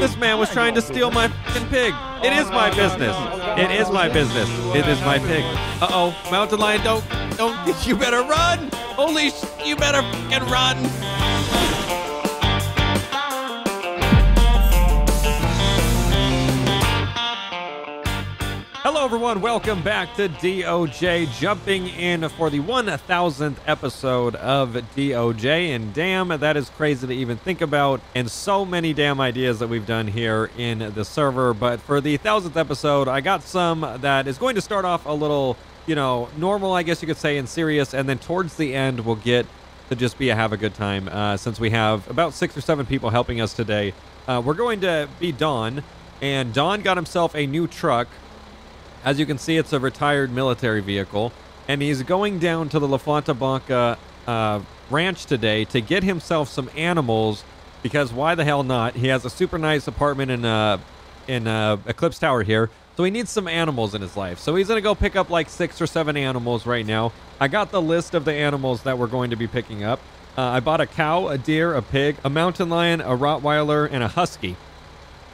This man was trying to steal my fucking pig. It is my business. It is my business. It is my pig. Uh oh, mountain lion, don't, don't, you better run. Holy, sh- you better fucking run. Hello, everyone. Welcome back to DOJ. Jumping in for the 1000th episode of DOJ. And damn, that is crazy to even think about. And so many damn ideas that we've done here in the server. But for the 1000th episode, I got some that is going to start off a little, you know, normal, I guess you could say, and serious. And then towards the end, we'll get to just be a have a good time. Uh, since we have about six or seven people helping us today, uh, we're going to be Don. And Don got himself a new truck. As you can see, it's a retired military vehicle, and he's going down to the La Fuente Blanca uh, ranch today to get himself some animals. Because why the hell not? He has a super nice apartment in uh, in uh, Eclipse Tower here, so he needs some animals in his life. So he's gonna go pick up like six or seven animals right now. I got the list of the animals that we're going to be picking up. Uh, I bought a cow, a deer, a pig, a mountain lion, a Rottweiler, and a husky.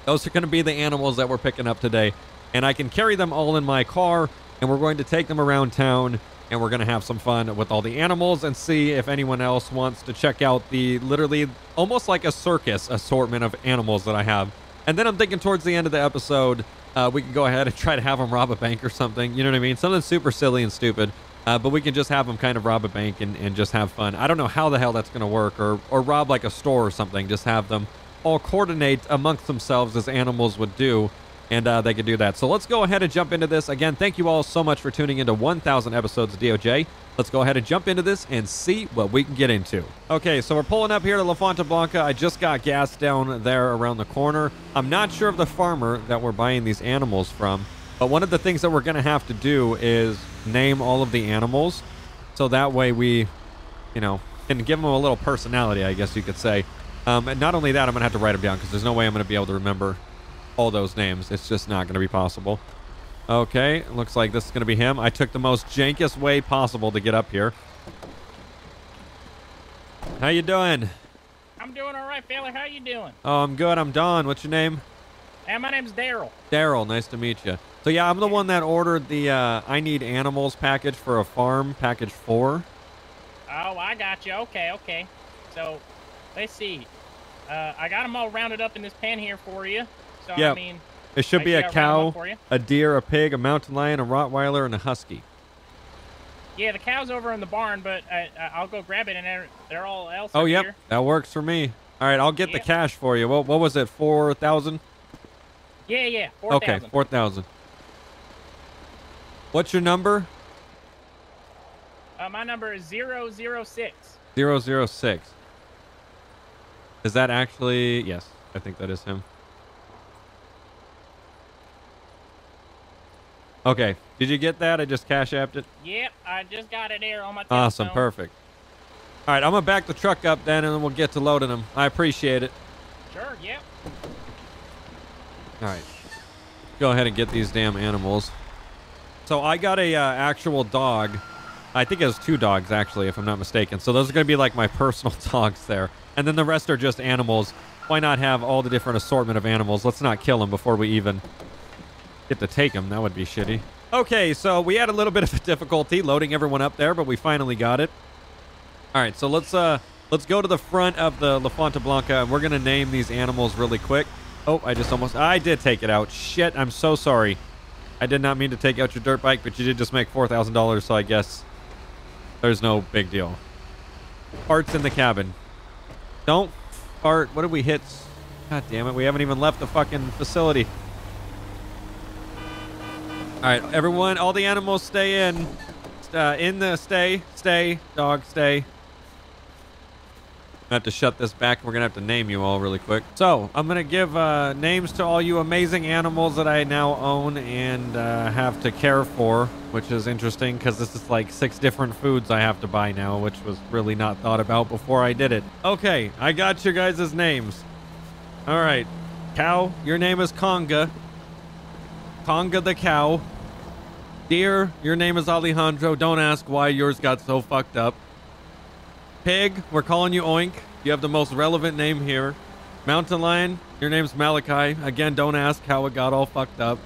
Those are going to be the animals that we're picking up today. And I can carry them all in my car, and we're going to take them around town, and we're going to have some fun with all the animals and see if anyone else wants to check out the literally almost like a circus assortment of animals that I have. And then I'm thinking towards the end of the episode, uh, we can go ahead and try to have them rob a bank or something. You know what I mean? Something super silly and stupid. Uh, but we can just have them kind of rob a bank and, and just have fun. I don't know how the hell that's going to work, or, or rob like a store or something. Just have them all coordinate amongst themselves as animals would do, and uh, they can do that. So let's go ahead and jump into this. Again, thank you all so much for tuning into 1,000 episodes of DOJ. Let's go ahead and jump into this and see what we can get into. Okay, so we're pulling up here to La Fuente Blanca. I just got gas down there around the corner. I'm not sure of the farmer that we're buying these animals from, but one of the things that we're going to have to do is name all of the animals. So that way we, you know, can give them a little personality, I guess you could say. Um, and not only that, I'm going to have to write them down because there's no way I'm going to be able to remember all those names. It's just not going to be possible. Okay, looks like this is going to be him. I took the most jankiest way possible to get up here. How you doing? I'm doing all right, fella. How you doing? Oh, I'm good. I'm Don. What's your name? And my name's Daryl. Daryl. Nice to meet you. So yeah, I'm the one that ordered the uh, I need animals package for a farm, package four. Oh, I got you. Okay, okay. So, let's see. Uh, I got them all rounded up in this pen here for you. So Yeah. I mean, It should I be a I round 'em cow, up for you. a deer, a pig, a mountain lion, a Rottweiler, and a husky. yeah, the cow's over in the barn, but I, I'll go grab it, and they're, they're all else. Oh, yep, here. that works for me. All right, I'll get the cash for you. What, what was it? Four thousand? Yeah, yeah. Okay, four thousand. What's your number? Uh, my number is zero zero six. Zero zero six. Is that actually? Yes, I think that is him. Okay, did you get that? I just cash apped it. Yep, I just got it there on my Awesome, perfect. All right, I'm gonna back the truck up then, and then we'll get to loading them. I appreciate it. Sure, yep. All right, go ahead and get these damn animals. So I got a uh, actual dog. I think it was two dogs actually, if I'm not mistaken. So those are gonna be like my personal dogs there, and then the rest are just animals. Why not have all the different assortment of animals? Let's not kill them before we even get to take them. That would be shitty. Okay, so we had a little bit of a difficulty loading everyone up there, but we finally got it. All right, so let's uh let's go to the front of the La Fuente Blanca, and we're gonna name these animals really quick. Oh, I just almost I did take it out. Shit, I'm so sorry. I did not mean to take out your dirt bike, but you did just make four thousand dollars, so I guess there's no big deal. Parts in the cabin. Don't fart. What did we hit? God damn it, we haven't even left the fucking facility. All right, everyone, all the animals stay in. Uh, in the stay, stay, dog, stay. I have to shut this back. We're gonna have to name you all really quick. So I'm gonna give uh, names to all you amazing animals that I now own and uh, have to care for, which is interesting because this is like six different foods I have to buy now, which was really not thought about before I did it. Okay, I got your guys' names. All right, cow, your name is Conga. Conga the cow. Deer, your name is Alejandro. Don't ask why yours got so fucked up. Pig, we're calling you Oink. You have the most relevant name here. Mountain lion, Your name's Malachi. Again, don't ask how it got all fucked up.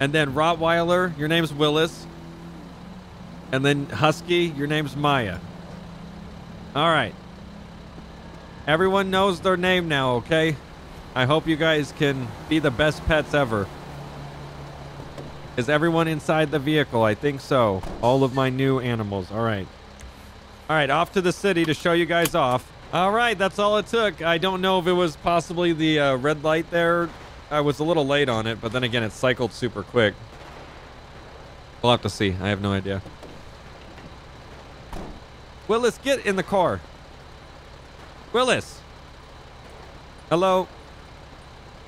And then Rottweiler, your name's Willis. And then Husky, your name's Maya. All right. Everyone knows their name now, okay? I hope you guys can be the best pets ever. Is everyone inside the vehicle? I think so. All of my new animals. All right. All right, off to the city to show you guys off. All right, that's all it took. I don't know if it was possibly the uh, red light there. I was a little late on it, but then again, it cycled super quick. We'll have to see. I have no idea. Willis, get in the car. Willis. Hello.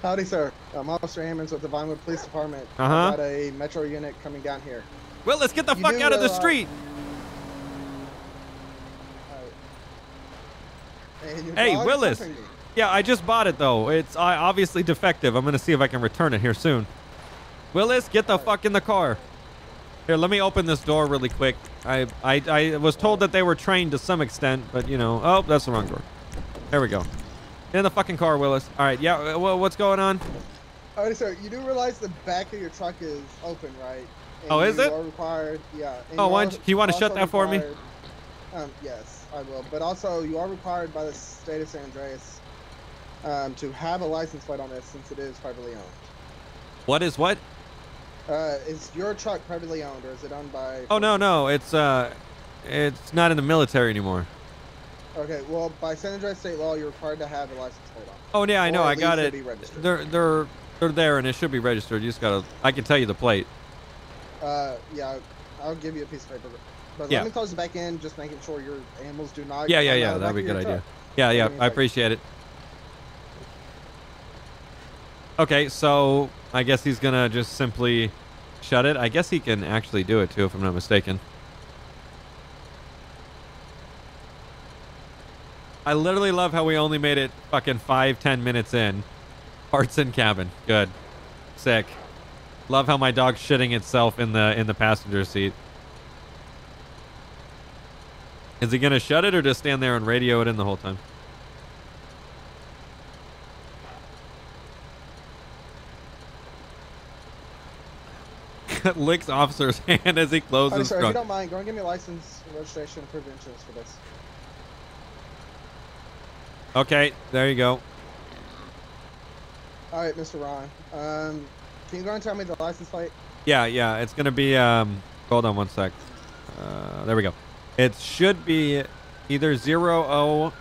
Howdy, sir. I'm Officer Ammons with the Vinewood Police Department. Uh-huh. I've got a Metro unit coming down here. Well, let's get the You fuck do out of the realize- street. Uh, Hey, Willis. Yeah, I just bought it though. It's uh, obviously defective. I'm gonna see if I can return it here soon. Willis, get the fuck in the car. Here, let me open this door really quick. I, I I was told that they were trained to some extent, but you know, oh, that's the wrong door. There we go. In the fucking car, Willis. All right, yeah. uh, What's going on? Howdy, sir. You do realize the back of your truck is open, right? And Oh, is you it? Are required, yeah. and Oh, you why are don't you- you wanna shut that for me? Um, yes, I will. But also, you are required by the state of San Andreas um, to have a license plate on this since it is privately owned. What is what? Uh, is your truck privately owned, or is it owned by? Oh no, no, it's uh, it's not in the military anymore. Okay, well, by San Andreas state law, you're required to have a license plate on. Oh yeah, I know. I got it. to. They're they're they're there and it should be registered. You just gotta. I can tell you the plate. Uh, yeah, I'll give you a piece of paper. But Yeah. let me close the back end, just making sure your animals do not. Yeah, yeah, yeah. out of the That'd be a good idea. truck. Yeah, yeah. I me a I appreciate it. Okay, so I guess he's gonna just simply shut it. I guess he can actually do it too, if I'm not mistaken. I literally love how we only made it fucking five, ten minutes in. Parts in cabin. Good. Sick. Love how my dog's shitting itself in the in the passenger seat. Is he gonna shut it or just stand there and radio it in the whole time? Licks officer's hand as he closes sir, if you don't mind, go and give me license, registration, and preventions for this. Okay, there you go. All right, Mr. Ron. Um, can you go and tell me the license plate? Yeah, yeah, it's gonna be. Um, hold on one sec. Uh, there we go. It should be either zero o,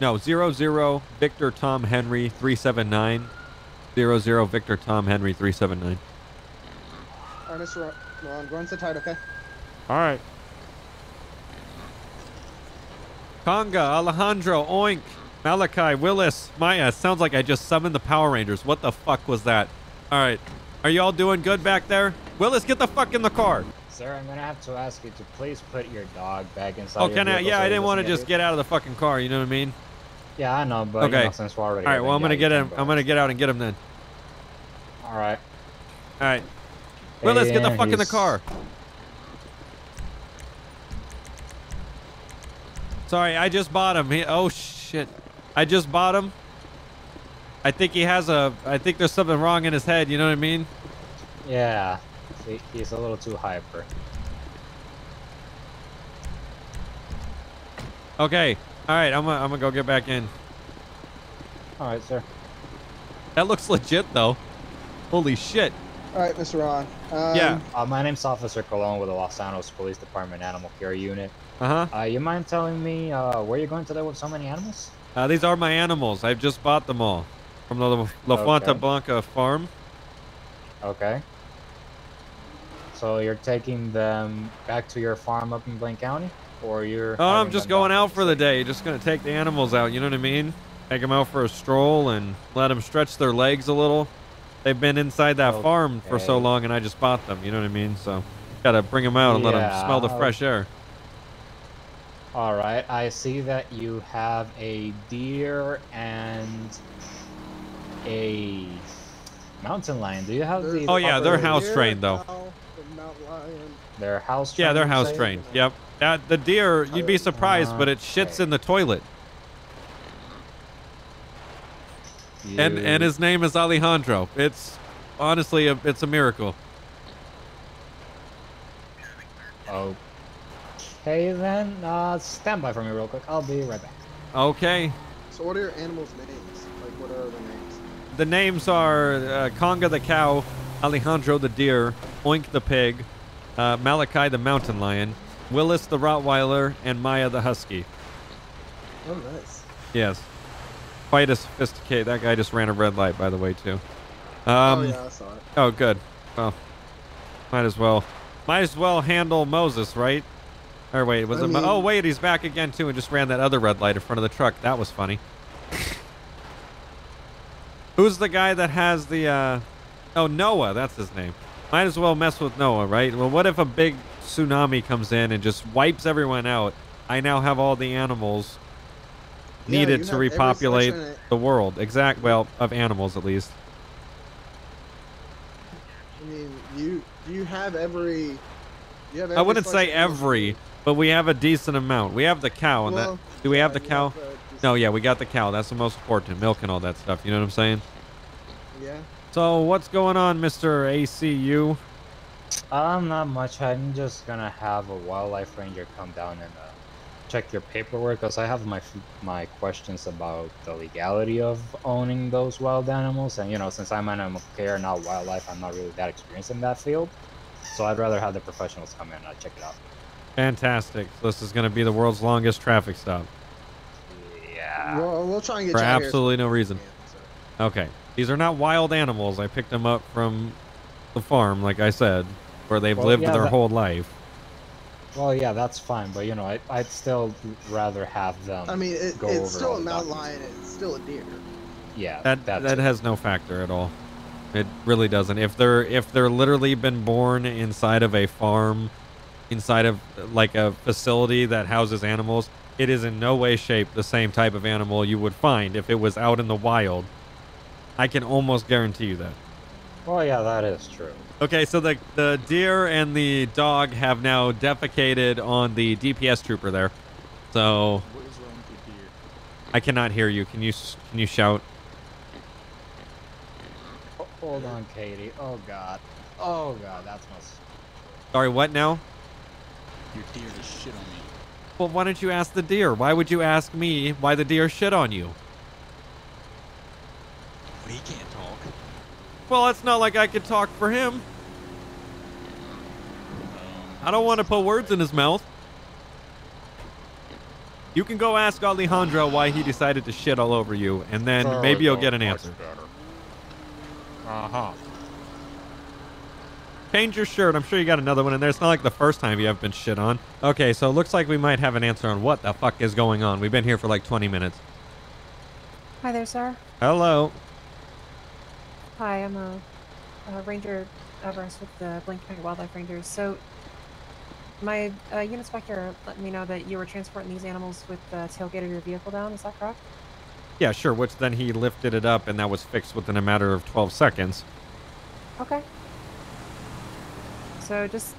no zero zero Victor Tom Henry three seven nine, zero zero Victor Tom Henry three seven nine. All right, Mr. Ron, Ron go and sit tight, okay? All right. Conga, Alejandro, Oink, Malachi, Willis, Maya. Uh, sounds like I just summoned the Power Rangers. What the fuck was that? All right. Are you all doing good back there? Willis, get the fuck in the car. Sir, I'm gonna have to ask you to please put your dog back inside. Oh, can I? Yeah, so I didn't want to just get out of the fucking car. You know what I mean? Yeah, I know, but Okay. you know, since we're already. All right. Well, I'm gonna get him. I'm gonna get out and get him then. All right. All right. Willis, get the fuck in the car. Sorry, I just bought him. He, oh shit, I just bought him. I think he has a. I think there's something wrong in his head. You know what I mean? Yeah, he, he's a little too hyper. Okay. All right. I'm gonna. I'm gonna go get back in. All right, sir. That looks legit though. Holy shit. All right, Mr. Ron. Um, Yeah. Uh, my name's Officer Colon with the Los Angeles Police Department Animal Care Unit. Uh huh. Uh, you mind telling me uh, where you're going today with so many animals? Uh, these are my animals. I've just bought them all from the La, La Fuente Okay. Blanca farm. Okay. So you're taking them back to your farm up in Blaine County, or you're? Oh, I'm just going out for the day. Just gonna take the animals out. You know what I mean? Take them out for a stroll and let them stretch their legs a little. They've been inside that farm for so long, and I just bought them. You know what I mean? So, gotta bring them out and let them smell the fresh air. All right. I see that you have a deer and a mountain lion. Do you have there's the? Oh, yeah, they're house deer, trained, though. cow, lion. They're house. Trained, yeah, they're house trained. Yep. That the deer, you'd be surprised, but it shits Okay. in the toilet. And You- and his name is Alejandro. It's honestly a, it's a miracle. Okay then, uh, stand by for me real quick. I'll be right back. Okay. So what are your animals' names? Like what are their names? The names are uh, Conga the cow, Alejandro the deer, Oink the pig, uh, Malachi the mountain lion, Willis the Rottweiler, and Maya the husky. Oh, nice. Yes. Quite a sophisticated. That guy just ran a red light, by the way, too. oh Um, yeah, I saw it. Oh, good. Well, might as well. Might as well handle Moses, right? Or wait, was I it? Mo- mean- oh, wait, he's back again too, and just ran that other red light in front of the truck. That was funny. Who's the guy that has the? uh Oh, Noah. That's his name. Might as well mess with Noah, right? Well, what if a big tsunami comes in and just wipes everyone out? I now have all the animals needed you to repopulate section in it. the world. Exact. Well, of animals at least. I mean, you do you have every? You have I wouldn't say of animals you every. But we have a decent amount. We have the cow, and Well, that. Do we have the you cow? the No, yeah, we got the cow. That's the most important. Milk and all that stuff. You know what I'm saying? Yeah. So what's going on, Mr. ACU? Um, not much. I'm just gonna have a wildlife ranger come down and uh, check your paperwork because I have my my questions about the legality of owning those wild animals. And you know, since I'm animal care, not wildlife, I'm not really that experienced in that field. So I'd rather have the professionals come in and uh, check it out. Fantastic. So this is going to be the world's longest traffic stop Yeah. Well, we'll try and get for you out here absolutely no quick as we reason. Okay. These are not wild animals. I picked them up from the farm, like I said, where they've Well, lived yeah, their that- whole life. Well, yeah, that's fine, but you know, I, I'd still rather have them. I mean, it, go over it's still a mountain lion. It's still a deer. Yeah, That that's that it. has no factor at all. It really doesn't. If they're if they're literally been born inside of a farm, inside of like a facility that houses animals, it is in no way shape the same type of animal you would find if it was out in the wild. I can almost guarantee you that. Well, yeah, that is true. Okay, so the the deer and the dog have now defecated on the DPS trooper there. So What is wrong with the deer? I cannot hear you. Can you can you shout? Hold on, Katie. Oh God. Oh God, that's my. Sorry, what now? Your deer just shit on me. Well, why don't you ask the deer? Why would you ask me why the deer shit on you? But he can't talk. Well, it's not like I could talk for him. Um, I don't want to put words in his mouth. You can go ask Alejandro why he decided to shit all over you, and then maybe you'll get an answer. Uh huh. Change your shirt. I'm sure you got another one in there. It's not like the first time you have been shit on. Okay, so it looks like we might have an answer on what the fuck is going on. We've been here for like 20 minutes. Hi there, sir. Hello. Hi, I'm a, a ranger Everest with the Blaine County Wildlife Rangers. So, my uh, units back here let me know that you were transporting these animals with the tailgate of your vehicle down. Is that correct? Yeah, sure. Which then he lifted it up, and that was fixed within a matter of 12 seconds. Okay. So, just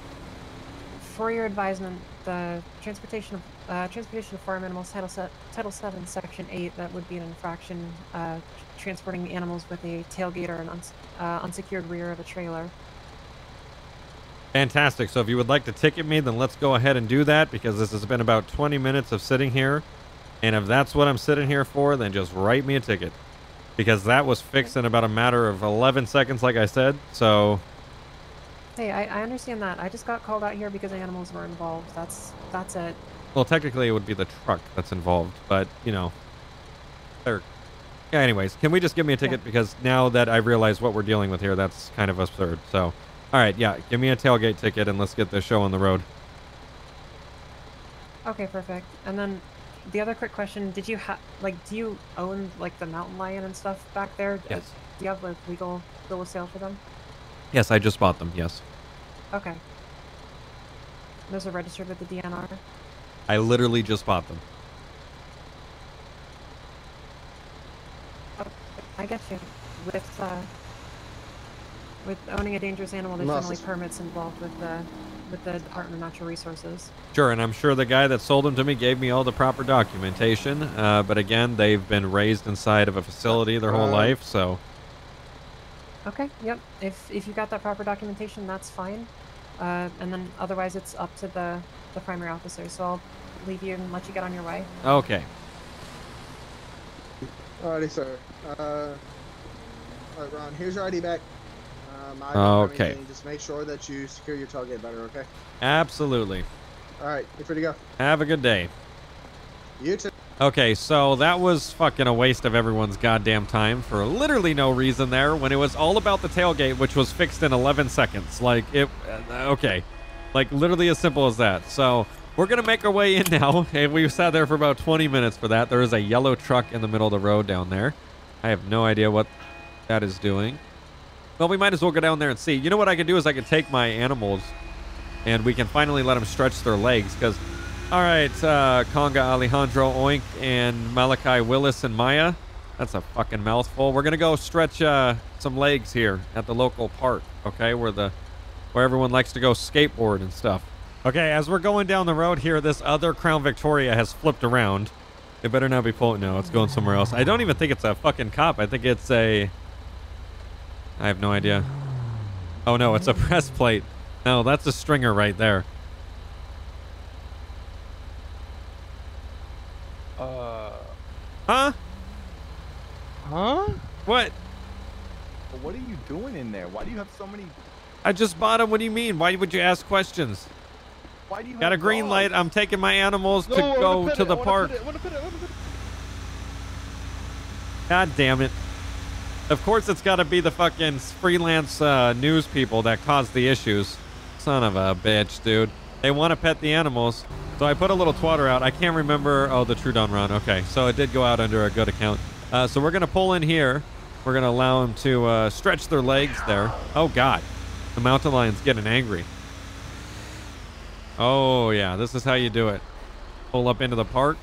for your advisement, the transportation of uh, transportation of farm animals, Title, se- Title Seven, Section Eight, that would be an infraction. Uh, transporting animals with a tailgate or an uns- uh, unsecured rear of a trailer. Fantastic. So if you would like to ticket me, then let's go ahead and do that because this has been about 20 minutes of sitting here. And if that's what I'm sitting here for, then just write me a ticket. Because that was fixed in about a matter of 11 seconds, like I said. So, Hey, I, I understand that. I just got called out here because animals were involved. That's that's it. well, technically it would be the truck that's involved. But, you know, they're. Yeah, anyways, can we just give me a ticket? Because now that I realize what we're dealing with here, that's kind of absurd. So, all right, yeah, give me a tailgate ticket and let's get this show on the road. Okay, perfect. And then the other quick question: Did you have like do you own like the mountain lion and stuff back there? Yes. Do you have like legal bill of sale for them? Yes, I just bought them. Yes. Okay. Those are registered with the DNR. I literally just bought them. I get you. With uh, With owning a dangerous animal, there's Must. generally permits involved with the with the Department of Natural Resources. Sure, and I'm sure the guy that sold them to me gave me all the proper documentation. Uh, but again, they've been raised inside of a facility their whole Uh, life, so Okay. Yep. If if you got that proper documentation, that's fine. Uh, and then otherwise, it's up to the the primary officer. So I'll leave you and let you get on your way. okay. Alrighty, sir. Uh, alright, Ron. Here's your ID back. Um, I Okay. anything, Just make sure that you secure your tailgate better. Okay. Absolutely. All right. you're free to go? Have a good day. You too. Okay, so that was fucking a waste of everyone's goddamn time for literally no reason there when it was all about the tailgate, which was fixed in 11 seconds. Like, it, uh, okay. Like, literally as simple as that. So, we're going to make our way in now, and we sat there for about 20 minutes for that. There is a yellow truck in the middle of the road down there. I have no idea what that is doing. Well, we might as well go down there and see. You know what I can do is I can take my animals, and we can finally let them stretch their legs, because all right, uh, Conga Alejandro Oink and Malachi Willis and Maya. That's a fucking mouthful. We're gonna go stretch uh, some legs here at the local park, okay, where the where everyone likes to go skateboard and stuff. Okay, as we're going down the road here, this other Crown Victoria has flipped around. It better not be pulling. No, it's going somewhere else. I don't even think it's a fucking cop. I think it's a. I have no idea. Oh no, it's a press plate. No, that's a stringer right there. Uh, Huh? huh? What? What are you doing in there? Why do you have so many? I just bought them. What do you mean? Why would you ask questions? Why do you Got a have green light. I'm taking my animals No, to go to it, the park. it, I wanna pet it, I wanna pet it. God damn it. Of course, it's got to be the fucking freelance uh, news people that caused the issues. Son of a bitch, dude. They want to pet the animals. So I put a little twatter out. I can't remember. Oh, the Trudon run. Okay. So it did go out under a good account. Uh, so we're going to pull in here. We're going to allow them to uh, stretch their legs there. Oh, God. The mountain lion's getting angry. Oh, yeah. This is how you do it. Pull up into the park.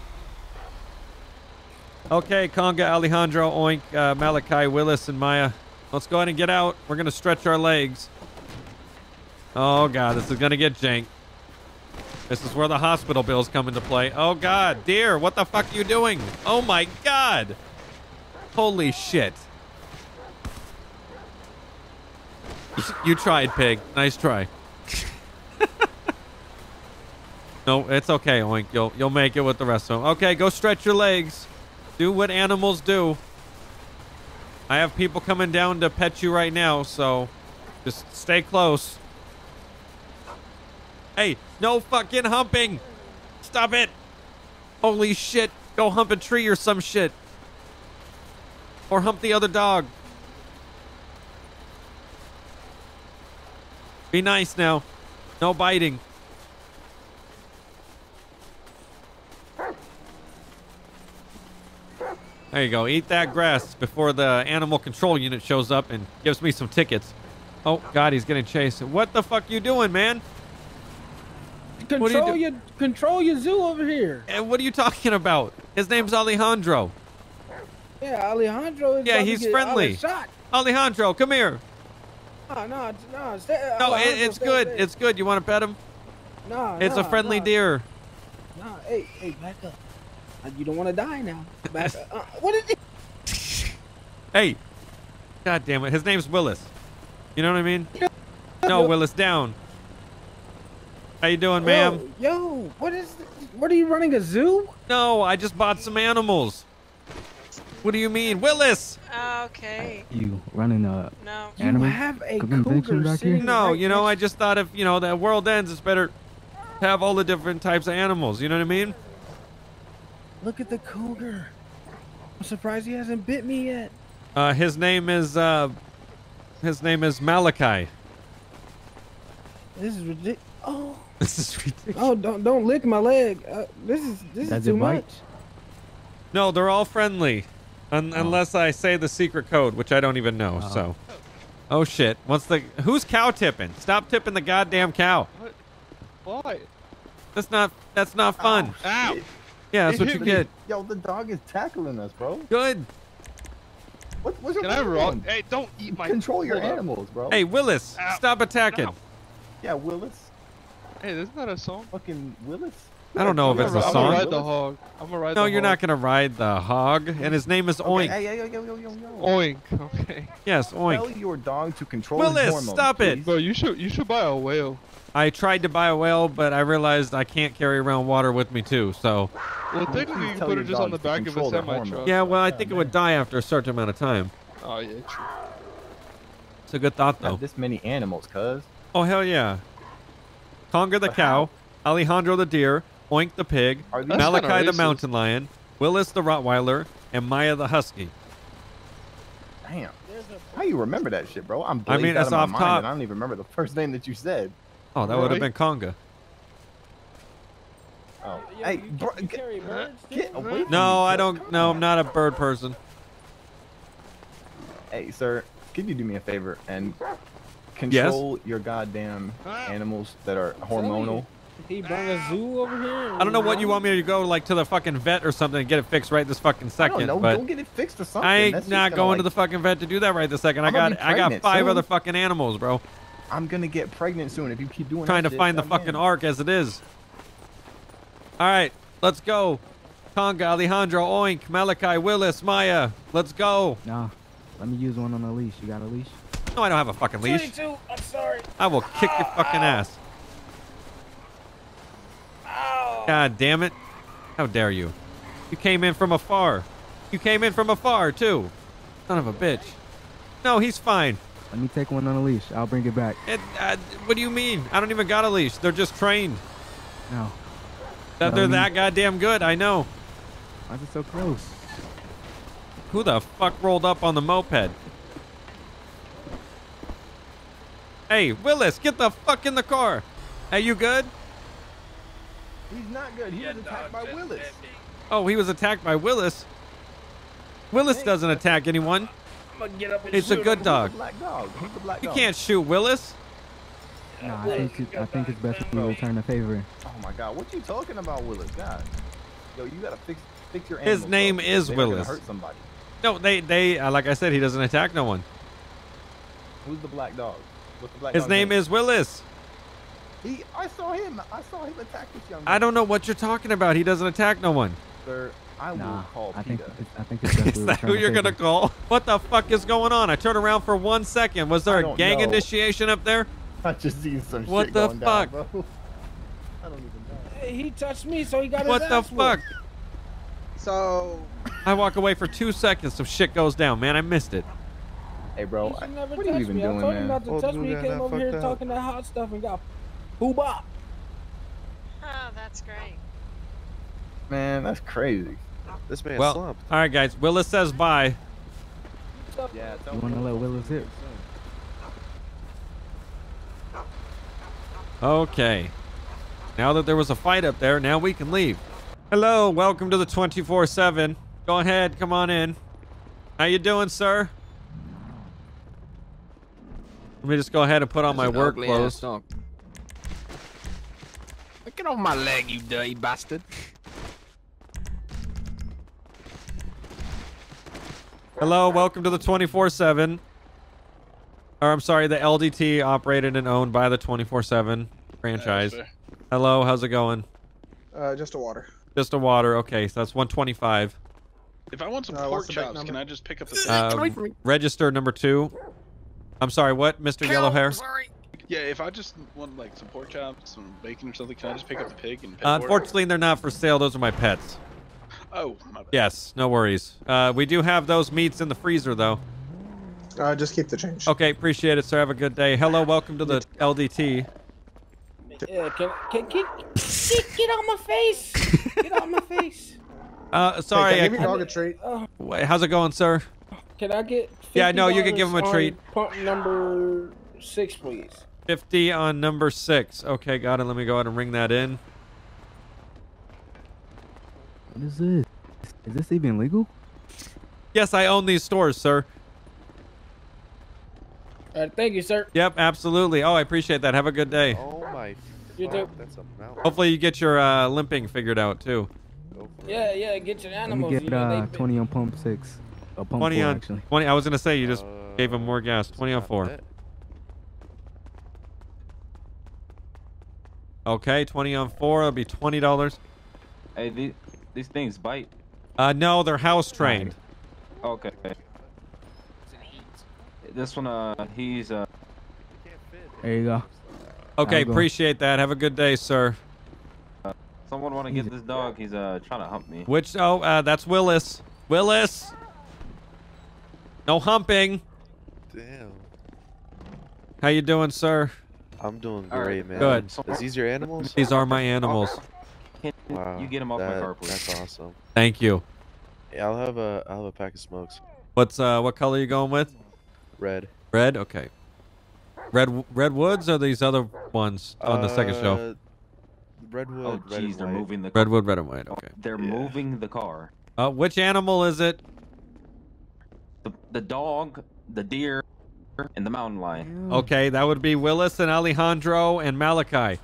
Okay, Conga, Alejandro, Oink, uh, Malachi, Willis, and Maya. Let's go ahead and get out. We're going to stretch our legs. Oh, God, this is going to get jank. This is where the hospital bills come into play. Oh, God, dear, what the fuck are you doing? Oh, my God. Holy shit. You tried, pig. Nice try. no, it's okay, Oink. You'll, you'll make it with the rest of them. Okay, go stretch your legs. Do what animals do. I have people coming down to pet you right now, so just stay close. Hey, no fucking humping! Stop it! Holy shit! Go hump a tree or some shit. Or hump the other dog. Be nice now. No biting. There you go. Eat that grass before the animal control unit shows up and gives me some tickets. Oh, God, he's getting chased. What the fuck you doing, man? Do you Control your control your zoo over here. And what are you talking about? His name's Alejandro. Yeah, Alejandro is Yeah, he's friendly. Shot. Alejandro, come here. Nah, nah, nah. Stay, No, it, it's good. stay. It's good. You want to pet him? No. It's a friendly nah, deer. No, hey, hey, back up. Uh, You don't want to die now. Back up. Uh, what is it? Hey. God damn it. His name's Willis. You know what I mean? No, Willis, down. How you doing, ma'am? Yo, yo, what is? This? What are you running a zoo? No, I just bought some animals. What do you mean? Willis! Okay. You running a No. You have a cougar back here? No, right you know, I just thought if, you know, the world ends, it's better to have all the different types of animals. You know what I mean? Look at the cougar. I'm surprised he hasn't bit me yet. Uh, his name is, uh, his name is Malachi. This is ridiculous. Oh, This is ridiculous. oh, don't don't lick my leg. Uh, this is this Does is it too bite? much. No, they're all friendly. Un- Oh. Unless I say the secret code, which I don't even know, Oh. so. Oh shit. What's the who's cow tipping? Stop tipping the goddamn cow. What? Why? That's not that's not fun. Ow! Yeah, that's It what you me. get. Yo, the dog is tackling us, bro. Good. What, what's your Can I problem? Hey, don't eat my. Control your animals, bro. Hey, Willis, Ow. stop attacking. Ow. Yeah, Willis. Hey, this isn't that a song? Fucking Willis. I don't know if Yeah, it's I'm a gonna song. ride the hog. I'm gonna ride No, the you're not gonna ride the hog, and his name is Okay, Oink. Hey, yo, yo, yo, yo, yo, yo. Oink. Okay. Yes, Oink. Tell your dog to control his Willis, hormones, stop it. please. Bro, you should you should buy a whale. I tried to buy a whale, but I realized I can't carry around water with me too. So, Well, technically, you can put it just on the back of a semi hormones. truck. yeah, well, I think it would die after a certain amount of time. Oh yeah, true. It's a good thought Have though. this many animals, cuz. Oh hell yeah! Conga the cow, Alejandro the deer, Oink the pig, Are these That's kinda Malachi the mountain lion, Willis the rottweiler, and Maya the husky. Damn. How you remember that shit, bro? I'm I mean, blazed out it's of my off mind, top. and I don't even remember the first name that you said. Oh, that would have been Conga. Oh, hey, bro, get, get away from No, me, I don't. Come No. I'm not a bird person. Hey, sir, can you do me a favor and control your goddamn animals that are hormonal? He brought a zoo over here. I don't know what you want me to go like to the fucking vet or something and get it fixed right this fucking second. don't but Don't get it fixed or something. I ain't That's not gonna, like, to the fucking vet to do that right this second. I I'm gonna got I got five soon. other fucking animals, bro. I'm gonna get pregnant soon if you keep doing. Trying to shit. find the Goddamn. fucking ark as it is. All right, let's go. Conga, Alejandro, Oink, Malachi, Willis, Maya. Let's go. Nah, let me use one on a leash. You got a leash? No, I don't have a fucking leash. 22. I'm sorry. I will kick your fucking ass. Ow. God damn it. How dare you? You came in from afar. You came in from afar, too. Son of a bitch. No, he's fine. Let me take one on a leash. I'll bring it back. It, uh, what do you mean? I don't even got a leash. They're just trained. No. That they're you- that goddamn good. I know. Why is it so close? Who the fuck rolled up on the moped? Hey, Willis, get the fuck in the car. Hey, you good? He's not good. He was attacked by Willis. Oh, he was attacked by Willis. Willis doesn't attack anyone. I'm gonna get up and It's a good him. dog. Black dog. He's a black You dog. can't shoot Willis. Nah, I think it, I think it's best if you return the favor. Oh my God, what you talking about, Willis? God, yo, you gotta fix fix your. His animals, name bro. is They're Willis. Hurt somebody. No, they they uh, like I said, he doesn't attack no one. Who's the black dog? What's the black His dog's name is Willis. He. I saw him. I saw him attack this young. man. I don't know what you're talking about. He doesn't attack no one. Sir, I will Nah, call I think PETA. it's, I think it's Is that who you're gonna favor. call? What the fuck is going on? I turned around for one second. Was there a gang know. initiation up there? I just seen some What shit the going fuck? down, bro. I don't even know. Hey, he touched me, so he got What his the fuck? whooped. So I walk away for two seconds, some shit goes down, man. I missed it. Hey, bro, He I- never what are you even me. I doing, told him man? not to Oh, touch me. He came over here up. talking that hot stuff and got bop. Oh, that's great. Man, that's crazy. This man Well, slumped. all right, guys. Willis says bye. Yeah, tell You want to let Willis hit? Okay. Now that there was a fight up there, now we can leave. Hello, welcome to the 24/7. Go ahead, come on in. How you doing, sir? Let me just go ahead and put on my work clothes. Get off my leg, you dirty bastard. Hello, welcome to the 24/7. Or I'm sorry, the LDT operated and owned by the 24/7 franchise. fair. Hello, how's it going? uh, just a water. Just a water. Okay, so that's 125. If I want some Uh, pork what's the big chops, can? I just pick up the? Um, register number two. I'm sorry, what, Mr. Yellow Hair? yeah, if I just want like some pork chops, some bacon or something, can I just pick up the pig and? Pay Uh, for unfortunately, they're not for sale. Those are my pets. Oh, my bad. Yes, no worries. Uh, we do have those meats in the freezer, though. Uh, just keep the change. Okay, appreciate it, sir. Have a good day. Hello, welcome to the LDT. Yeah, can can get get, get out my face. Get out my face. Uh, sorry. Hey, I give your can't- dog a treat. Uh, Wait, how's it going, sir? can I get? Yeah, no, you can give him a treat. Pump number six, please. 50 on number six. Okay, got it. Let me go ahead and ring that in. What is this? Is this even legal? Yes, I own these stores, sir. All right, thank you, sir. Yep, absolutely. Oh, I appreciate that. Have a good day. Oh my You fuck, too. that's a mountain. Hopefully, you get your uh, limping figured out, too. Go for it. Yeah, yeah, get your animals. Let me get you know, uh, 20 on pump six. A pump 20 full, on actually. 20. I was gonna say you just gave him Uh, more gas. 20 on four. bad. Okay, 20 on four. It'll be twenty dollars. Hey, these these things bite. Uh, no, they're house trained. Okay. This one, uh, he's uh. There you go. Okay, go. appreciate that. Have a good day, sir. Someone want to get this dog? He's uh trying to hump me. Which? Oh, uh, that's Willis. Willis. No humping. Damn. How you doing, sir? I'm doing All right. great, man. Good. Is these your animals? These are my animals. Wow. you get them off my that- car, please? That's awesome. Thank you. Yeah, I'll have a I'll have a pack of smokes. What's uh, what color are you going with? Red. Red. Okay. Red red woods or these other ones on the second show? Uh, Redwood. Oh, red jeez, and they're white. moving the. Redwood, red and white. Okay. They're moving the car. Uh, which animal is it? The the dog, the deer, and the mountain lion. Okay, that would be Willis and Alejandro and Malachi.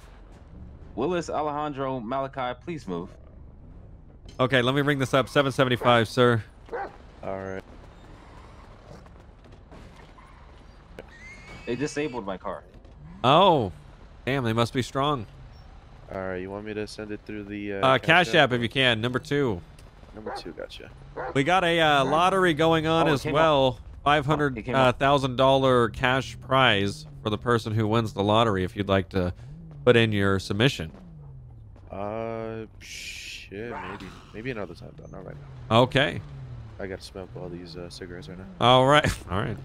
Willis, Alejandro, Malachi, please move. Okay, let me ring this up. 775, sir. All right. They disabled my car. Oh, damn, they must be strong. All right. You want me to send it through the uh, Uh, Cash App if you can. Number two. Number two. Gotcha. We got a uh, lottery going on Oh, as well. Five hundred Oh, it came uh, up. thousand dollar cash prize for the person who wins the lottery. If you'd like to put in your submission. Uh, shit. Maybe maybe another time, but not right now. Okay. I gotta smoke all these uh, cigarettes right now. All right. All right.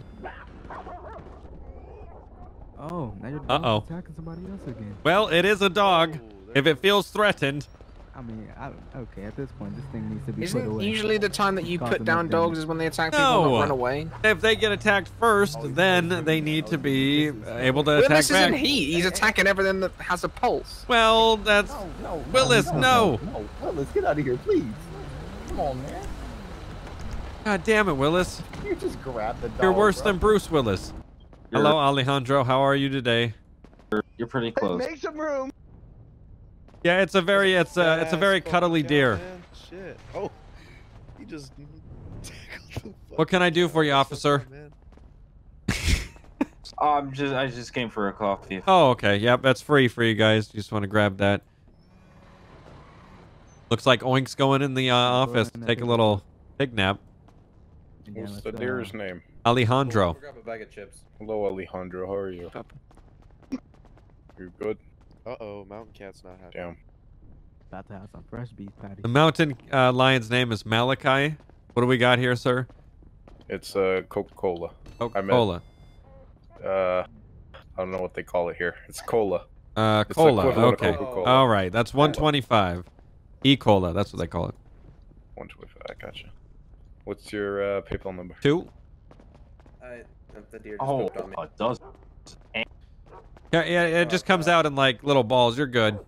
Oh, now you're Uh-oh. attacking somebody else again. Well, it is a dog. If it feels threatened. I mean, I, okay, at this point, this thing needs to be put Isn't away. usually the time that you put enough down dogs is when they attack people, No. not run away? If they get attacked first, then they need to be uh, able to attack Willis isn't back. he. He's attacking everything that has a pulse. Well, that's No, Willis. No. No, Willis, get out of here, please. Come on, man. God damn it, Willis. You just grab the dog. You're worse bro. than Bruce Willis. You're- Hello, Alejandro. How are you today? You're pretty close. Make some room. Yeah, it's a very it's a it's a very cuddly deer. Shit. Oh, he just tackled the What can I do for you, fuck out of officer? Oh, I'm just I just came for a coffee. Oh, okay. Yep, that's free for you guys. You just want to grab that. Looks like Oink's going in the uh, office to take a little pig nap. What's the uh, deer's name? Alejandro. Grab a bag of chips. Hello, Alejandro. How are you? You're good? Uh oh, mountain cat's not happy. Damn. About to have some fresh beef patties. The mountain uh, lion's name is Malachi. What do we got here, sir? It's uh, Coca-Cola. Coca-Cola. Uh, I don't know what they call it here. It's cola. Uh, It's cola. Okay. Coca-Cola. All right. That's 125. E cola. That's what they call it. 125. Gotcha. What's your uh, PayPal number? Two. I, the deer just Oh, pooped on me. a dozen. Yeah, yeah. It just comes out in like little balls. You're good.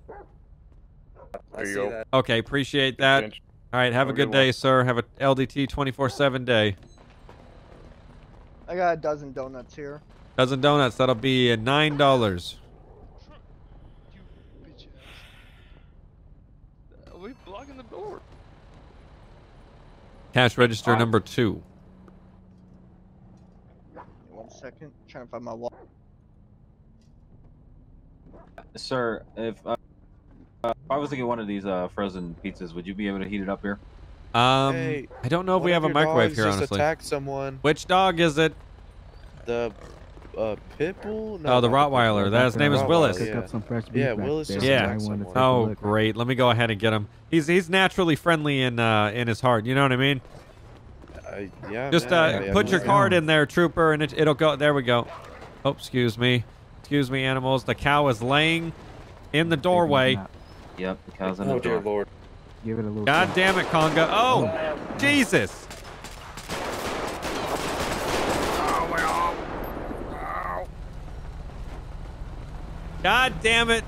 I There you see go. that. Okay. Appreciate that. All right. Have a Have a good good day, sir. Have a LDT 24/7 day. I got a dozen donuts here. Dozen donuts. That'll be uh, nine dollars. We blocking the door. Cash register number two. One second. Trying to find my wallet. Sir, if uh, uh, if I was to get one of these uh, frozen pizzas, would you be able to heat it up here? Um, Hey, I don't know if we have of a microwave dogs here, just honestly. attacked someone. Which dog is it? The uh, pit bull? oh, the Rottweiler. pit That his name is Willis. Pick Yeah. up some fresh beef Yeah, Willis just Yeah. Attacked someone. Oh, great. Let me go ahead and get him. He's he's naturally friendly in uh in his heart. You know what I mean? Uh, yeah, Just man, uh yeah, put your yeah. card in there, trooper, and it, it'll go. There we go. Oh, excuse me. Excuse me, animals. The cow is laying in the doorway. Yep, the cow's in Oh the dear lord. Give it a little. God damn it, Conga. Oh, oh, Jesus. God damn it.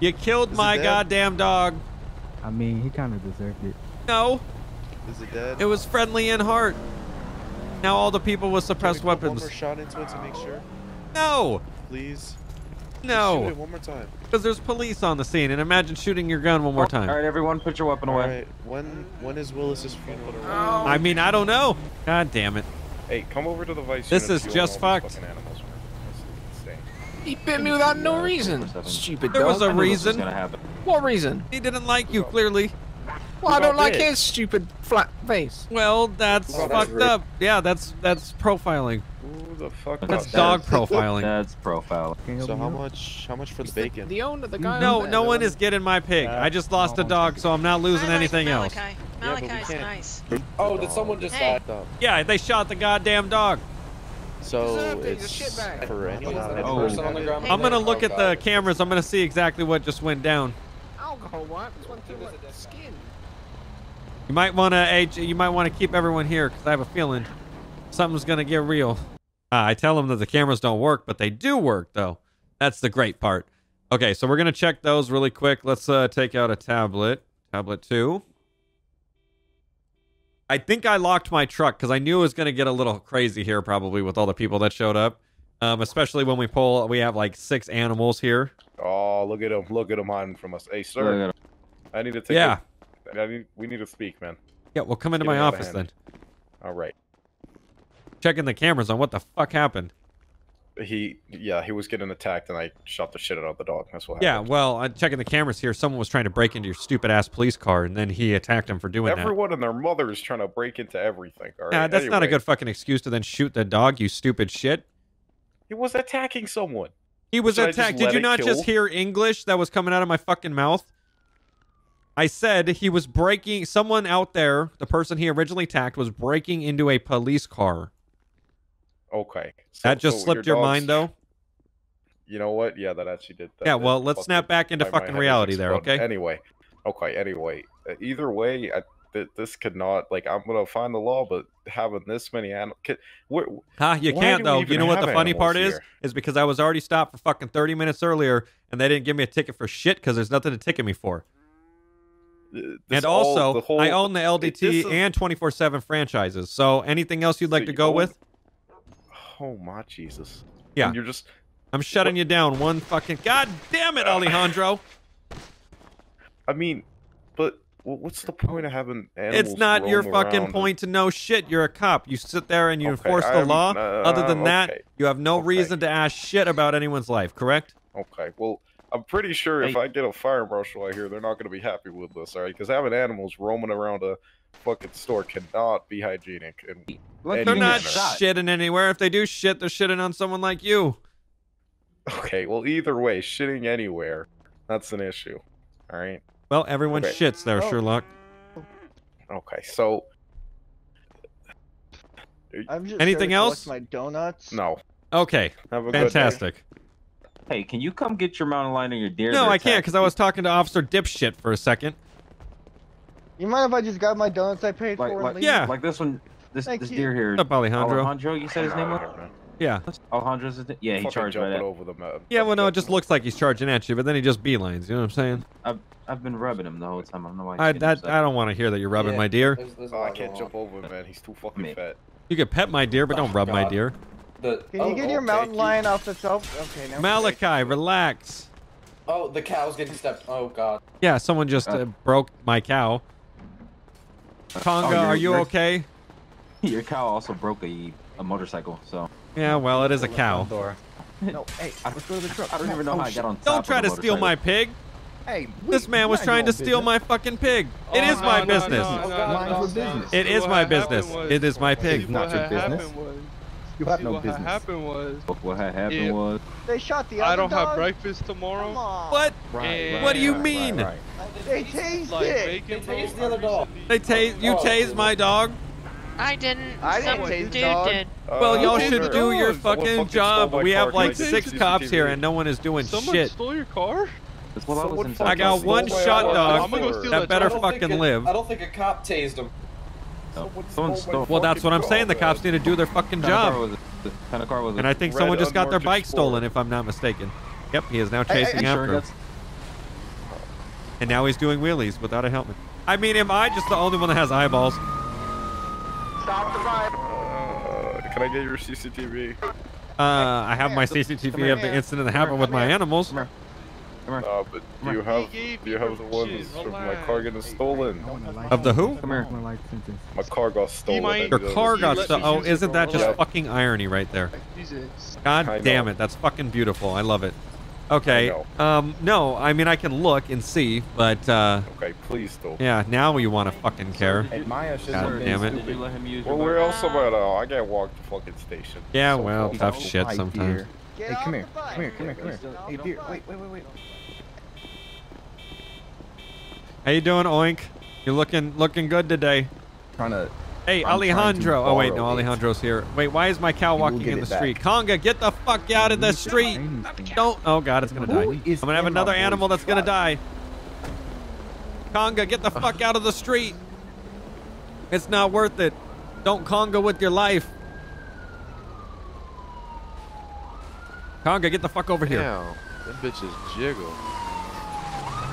You killed Is my dead? goddamn dog. I mean, he kind of deserved it. No, Is it dead? it was friendly in heart. Now all the people with Can we suppressed put One weapons. more shot into it to make sure, No, please. Shoot no. it one more time. Because there's police on the scene, and imagine shooting your gun one more time. All right, everyone, put your weapon away. Alright, when when is Willis's funeral? Oh. I mean, I don't know. God damn it. Hey, come over to the vice. This is just kill all these fucked. fucking animals, man. This is insane. He bit me without no reason. Stupid There was a reason. What reason? He didn't like you, clearly. Well, I don't like his stupid flat face. Well, that's Oh, that's fucked rude. up. Yeah, that's that's profiling. Who the fuck? That's dog profiling. That's profile. So how much? How much for the bacon? The owner, the guy. No, over no there, one is getting my pig. Uh, I just lost a dog, so I'm not losing like anything else. Malachi. Yeah, Malachi's can't- nice. Oh, did someone just Hey. die? Up. Yeah, they shot the goddamn dog. So Exactly, he's a it's shitbag. for any. Is there a Oh. oh. person on the ground? I'm gonna look Oh, at the cameras. I'm gonna see exactly what just went down. Alcohol wipe. This one through my skin. You might wanna, hey, you might wanna keep everyone here because I have a feeling something's gonna get real. Uh, I tell them that the cameras don't work, but they do work though. That's the great part. Okay, so we're gonna check those really quick. Let's uh, take out a tablet. Tablet two. I think I locked my truck because I knew it was gonna get a little crazy here, probably with all the people that showed up. Um, especially when we pull, we have like six animals here. Oh, look at him! Look at him hiding from us. Hey, sir, Look I need to take. Yeah. A, I need. We need to speak, man. Yeah, well, come into Get my it out of office then. All right. Checking the cameras on what the fuck happened. He, yeah, he was getting attacked, and I shot the shit out of the dog. That's what Yeah, well, I'm checking the cameras here. Someone was trying to break into your stupid ass police car, and then he attacked him for doing that. Everyone and their mother is trying to break into everything. All right. Nah, that's not a good fucking excuse to then shoot the dog, you stupid shit. He was attacking someone. He was Should attacked. Did you not kill? just hear English that was coming out of my fucking mouth? I said he was breaking. Someone out there, the person he originally attacked, was breaking into a police car. Okay. So- That just so slipped your dog's- mind, though. You know what? Yeah, that actually did. That Yeah, well, let's snap back into fucking reality there, okay? Anyway, okay. Anyway, uh, either way, I, th- this could not like I'm gonna find the law, but having this many animals, where, Huh? You can't though. You know what the funny part animals is? because I was already stopped for fucking 30 minutes earlier, and they didn't give me a ticket for shit because there's nothing to ticket me for. This and also, the whole- I own the LDT is- and 24/7 franchises. So anything else you'd like So to go own- with? Oh my Jesus! Yeah. And you're just I'm shutting you down. One fucking. God damn it, Alejandro! I mean, but wh- what's the point of having animals? It's not your fucking around? point to know shit. You're a cop. You sit there and you Okay, enforce the I'm- law. uh, Other than that, you have no reason to ask shit about anyone's life. Correct? Okay, well, I'm pretty sure if I get a fire marshal out here, they're not going to be happy with this, all right? Because having animals roaming around a fucking store cannot be hygienic. And Like, They're not manner. shitting anywhere. If they do shit, they're shitting on someone like you. Okay, well, either way, shitting anywhere, that's an issue, all right? Well, everyone Okay. shits there, Oh. Sherlock. Okay, so I'm just Anything else? My donuts. no. Okay, Have a good day. fantastic. Hey, can you come get your mountain lion or your deer? No, I can't because I was talking to Officer Dipshit for a second. You mind if I just grab my donuts I paid Like, for? like. Yeah. like this one, this Thank this you. deer here. What's up, Alejandro? Alejandro, you said his name was. Yeah. Alejandro's his? Yeah, he Fucking charged right jumping over the map. Yeah, well, no, it just looks like he's charging at you, but then he just beelines. You know what I'm saying? I've I've been rubbing him the whole time. I don't know why. I that. I don't want to hear that you're rubbing Yeah, my deer. there's- there's Oh, I can't jump on. over him, man. He's too fucking Me. fat. You can pet my deer, but don't Oh, rub my deer. The, Can oh, you get your thank mountain you. lion off the shelf? Okay, now. Malachi, relax. Oh, the cow's getting stepped. Oh God. Yeah, someone just uh, broke my cow. Uh, Tonga, Oh, you're- you okay? Your cow also broke a a motorcycle, so. Yeah, well, it is a cow. No, hey, let's go to the truck. I don't even know Oh, how I got on top Don't of try the to steal my pig. Hey, This man was trying to steal business. my fucking pig. It Oh, my business. Mind your business. It is my business. It is my pig. It's not your had business. Happened was, You have see, no what had business. happened was, What happened was. They shot the other dog. I don't dog. have breakfast tomorrow. What? Right, right, What do you right, mean? Right, right. They tased Like it. They tased the other dog. They tase you Oh. tase my dog. I didn't. I didn't Some taste dude dog. did. Well, Uh, y'all should sir. do your Someone fucking job. We have like six cops here and no one is doing Someone shit. stole your car? That's what I was I got one shot dog I'm gonna go steal that that better I fucking a- live. I don't think a cop tased him. Someone Someone stole. Well, that's what I'm saying. The Oh, cops need to do their fucking What kind of car job. was it? What kind of car was? And I think Red someone just got their bike Explorer. stolen, if I'm not mistaken. Yep, he is now Hey, hey, chasing hey, after sure him. And now he's doing wheelies without a helmet. I mean, am I just the only one that has eyeballs? Stop the ride. Uh, can I get your CCTV? Uh, I have my CCTV of the here. incident that happened with Come my here. animals. Come Uh, but do you have do you have the ones from my car getting stolen? Of the who? Come here. My life sentence. My car got stolen. Your car got stolen. Oh, isn't that just Yeah. fucking irony right there? God damn it, that's fucking beautiful. I love it. Okay. Um, no, I mean I can look and see, but uh, Okay, please don't. yeah, now you want to fucking care. Hey, Maya should God damn it. Let him use Well, your where else am I now? I gotta walk the fucking station. Yeah, well, tough shit Hi, sometimes. Dear. Hey, come here. Come here. Come here. Come here. Hey, dear. Wait, wait, wait, wait. How you doing, Oink? You looking looking good today. Trying to. Hey, I'm trying to Alejandro. Oh wait, no, borrow it. Alejandro's here. Wait, why is my cow will walking in the it back. street? Conga, get the fuck out of the street! Don't. Oh god, it's gonna die. Who I'm gonna have another animal that's gonna die. Conga, get the fuck out of the street! It's not worth it. Don't conga with your life. Conga, get the fuck over here. Damn, them bitches jiggle.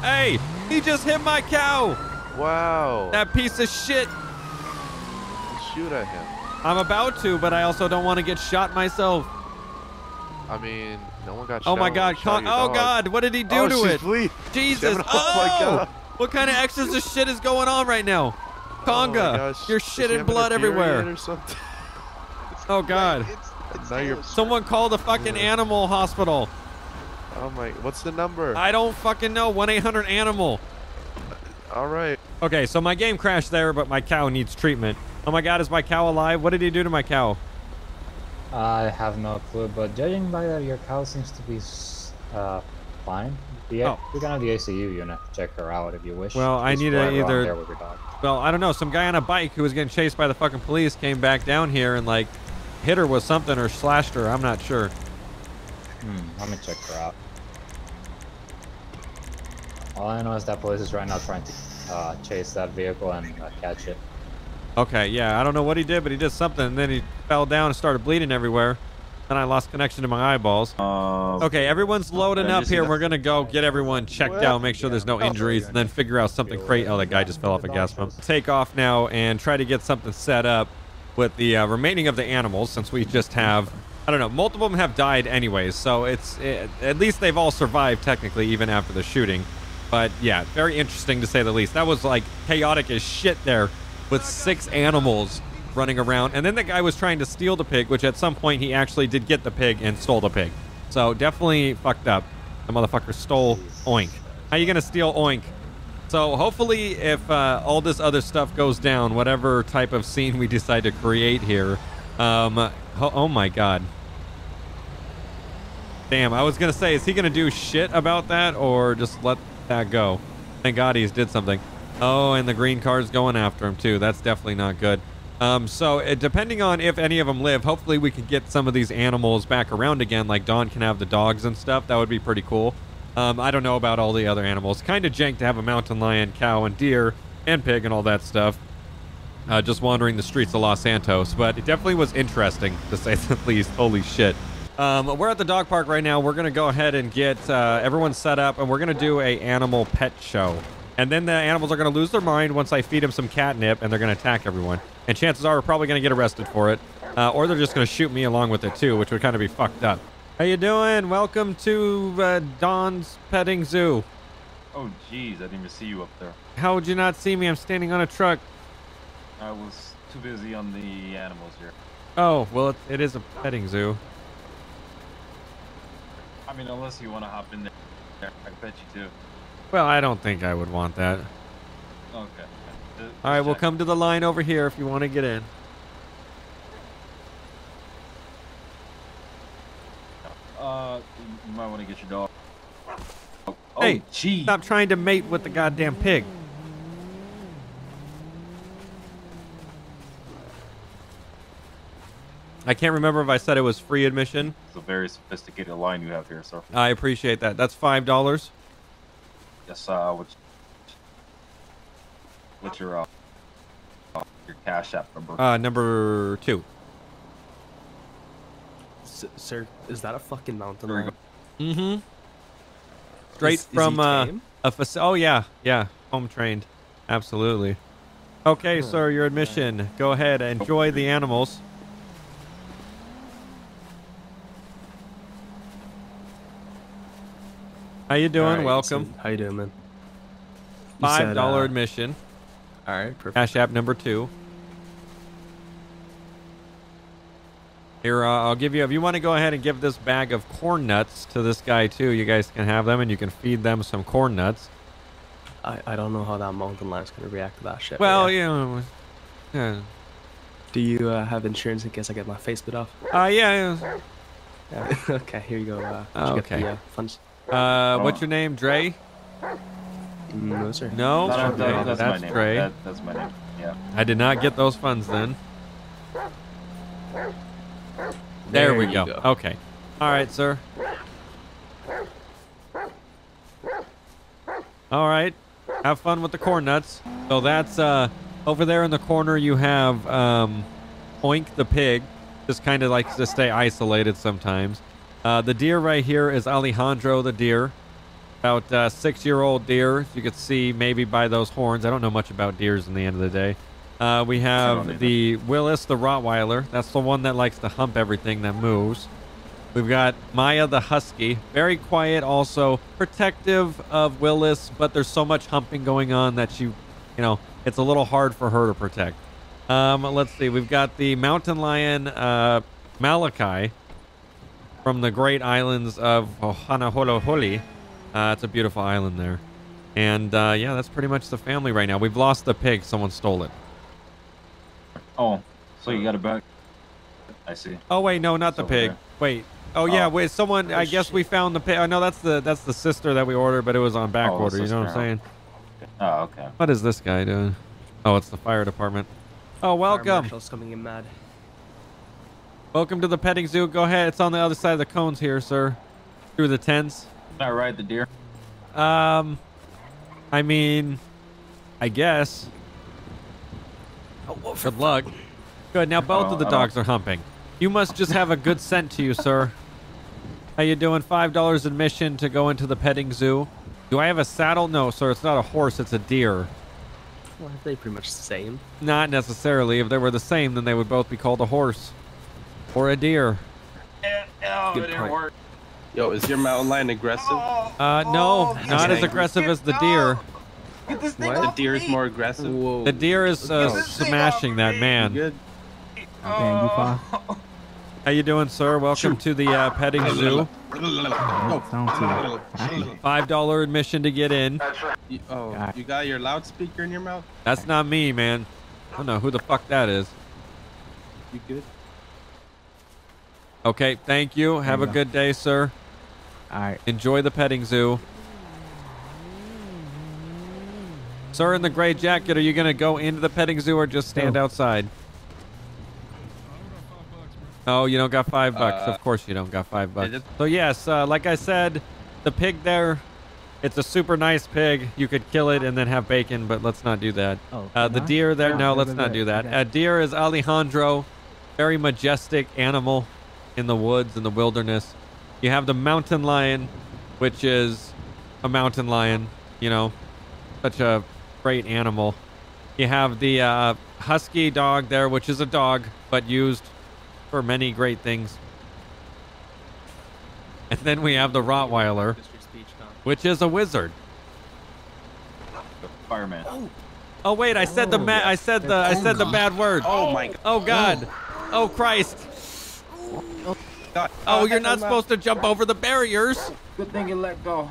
Hey, he just hit my cow. Wow. That piece of shit. Shoot at him. I'm about to, but I also don't want to get shot myself. I mean, no one got Oh shot. my god, Con- oh dog. god, what did he do Oh, to she's it? bleeding. Jesus, it, oh! oh my God. What kind of exorcist shit is going on right now? Oh Conga, gosh, you're is she shitting blood everywhere. Or something? Oh god. Now you're. Someone call the fucking animal hospital. Oh my, what's the number? I don't fucking know. 1-800-ANIMAL. All right. Okay, so my game crashed there, but my cow needs treatment. Oh my god, is my cow alive? What did he do to my cow? I have no clue, but judging by that, your cow seems to be uh, fine. The, Oh. You can have the ACU unit check her out if you wish. Well, I need to either- there with your dog. Well, I don't know. Some guy on a bike who was getting chased by the fucking police came back down here and like hit her with something or slashed her. I'm not sure. Hmm, let me check her out. All I know is that police is right now trying to uh, chase that vehicle and uh, catch it. Okay, yeah, I don't know what he did, but he did something, and then he fell down and started bleeding everywhere. Then I lost connection to my eyeballs. Uh, Okay, everyone's loading up here. We're gonna go get everyone checked out, make sure there's no injuries, and then figure out something crazy. Oh, that guy just fell off a gas pump. Take off now and try to get something set up with the uh, remaining of the animals, since we just have, I don't know, multiple of them have died anyways, so it's it, at least they've all survived technically, even after the shooting. But yeah, very interesting to say the least. That was like chaotic as shit there, with six animals running around. And then the guy was trying to steal the pig, which at some point he actually did get the pig and stole the pig. So definitely fucked up. The motherfucker stole Oink. How you gonna steal Oink? So hopefully, if uh, all this other stuff goes down, whatever type of scene we decide to create here, um, ho- oh my god. Damn, I was gonna say, is he gonna do shit about that or just let that go? Thank God he's did something. Oh, and the green card's going after him too. That's definitely not good. Um, so uh, depending on if any of them live, hopefully we can get some of these animals back around again. Like Dawn can have the dogs and stuff. That would be pretty cool. Um, I don't know about all the other animals. Kind of jank to have a mountain lion, cow, and deer, and pig, and all that stuff. Uh, just wandering the streets of Los Santos, but it definitely was interesting to say the least. Holy shit. Um, we're at the dog park right now. We're gonna go ahead and get uh, everyone set up, and we're gonna do a animal pet show. And then the animals are gonna lose their mind once I feed them some catnip, and they're gonna attack everyone. And chances are we're probably gonna get arrested for it, uh, or they're just gonna shoot me along with it too, which would kind of be fucked up. How you doing? Welcome to uh, Don's Petting Zoo. Oh, jeez, I didn't even see you up there. How would you not see me? I'm standing on a truck. I was too busy on the animals here. Oh, well, it, it is a petting zoo. I mean, unless you want to hop in there, I bet you do. Well, I don't think I would want that. Okay. All right, we'll come to the line over here if you want to get in. Uh, you might want to get your dog. Oh, hey, gee. stop trying to mate with the goddamn pig. I can't remember if I said it was free admission. It's a very sophisticated line you have here, sir. I appreciate that. That's five dollars. Yes, uh, what's, what's your, uh, your cash app number? Uh, number two. S- sir, is that a fucking mountain There you lion? Mm-hmm. Straight Is- is from uh, a faci- Oh yeah, yeah, home trained, absolutely. Okay, Huh. sir, your admission. Go ahead, enjoy the animals. How you doing? Alright, Welcome. so how you doing, man? You Five said, dollar uh, admission. All right, perfect. Cash app number two. Here, uh, I'll give you. If you want to go ahead and give this bag of corn nuts to this guy too, you guys can have them, and you can feed them some corn nuts. I, I don't know how that mountain lion's gonna react to that shit. Well, yeah. you know, yeah. Do you uh, have insurance in case I get my face bit off? Uh, yeah. yeah. Yeah. okay, here you go. Uh, did Oh, you okay. the, uh, funds? Uh, what's your name, Dre? No, sir. No, No, no, Okay, that's, that's my name. Dre. That, that's my name. Yeah. I did not get those funds then. There, we go. go. Okay. All right, sir. All right. Have fun with the corn nuts. So that's uh over there in the corner you have um Oink the pig. Just kind of likes to stay isolated sometimes. Uh, the deer right here is Alejandro the deer. About uh, six-year-old deer. You could see maybe by those horns. I don't know much about deers in the end of the day. Uh, we have the Willis the Rottweiler. That's the one that likes to hump everything that moves. We've got Maya the Husky. Very quiet, also protective of Willis, but there's so much humping going on that she, you know, it's a little hard for her to protect. Um, let's see. We've got the Mountain Lion uh, Malachi from the Great Islands of Hanaholoholi. Uh, it's a beautiful island there. And uh, yeah, that's pretty much the family right now. We've lost the pig. Someone stole it. Oh, so you got a back? I see. Oh wait, no, not the pig. there. Wait. Oh yeah, Oh. wait. Someone. I guess we found the pig. Oh know that's the that's the sister that we ordered, but it was on back Oh, order. You know what I'm saying? Oh, okay. What is this guy doing? Oh, it's the fire department. Oh, welcome. marshal's coming in mad. Welcome to the petting zoo. Go ahead. It's on the other side of the cones here, sir. Through the tents. Can I ride the deer? Um, I mean, I guess. Good luck. Good. Now both Oh, of the dogs are humping. You must just have a good scent to you, sir. How you doing? Five dollars admission to go into the petting zoo. Do I have a saddle? No, sir. It's not a horse. It's a deer. Well, aren't they pretty much the same? Not necessarily. If they were the same, then they would both be called a horse or a deer. Oh, Good it didn't point. work. Yo, is your mountain lion aggressive? Uh, no, not as angry. aggressive as the deer. What? The deer is more aggressive. Whoa. The deer is uh, smashing that man. Good. Dang, you? How you doing, sir? Welcome to the uh, petting zoo. That sounds too happy. Five dollar admission to get in. You, oh, God. you got your loudspeaker in your mouth? That's not me, man. I don't know who the fuck that is. You good? Okay, thank you. Have a go. good day, sir. All right. Enjoy the petting zoo. Sir in the gray jacket, are you gonna go into the petting zoo or just stand No. outside? Oh, you don't got five bucks. Uh, of course you don't got five bucks. So yes, uh, like I said, the pig there, it's a super nice pig. You could kill it and then have bacon, but let's not do that. Oh, Uh, the can deer there, Yeah, no, let's not do that. okay. A deer is Alejandro, very majestic animal in the woods in the wilderness. You have the mountain lion, which is a mountain lion. You know, such a great animal. You have the uh, husky dog there, which is a dog, but used for many great things. And then we have the Rottweiler, Mr. Speech Con. which is a wizard. The fireman. Oh wait, I said the ma- I said the I said the bad word. Oh my god. Oh God. Oh Christ. Oh, you're not supposed to jump over the barriers. Good thing you let go.